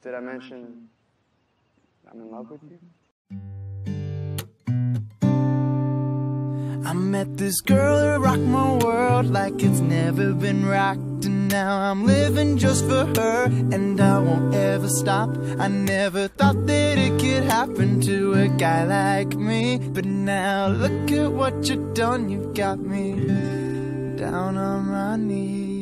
But did I mention I'm in love with you? I met this girl who rocked my world like it's never been rocked. And now I'm living just for her. And I won't ever stop. I never thought that it could happen to a guy like me. But now look at what you've done, you've got me down on my knees.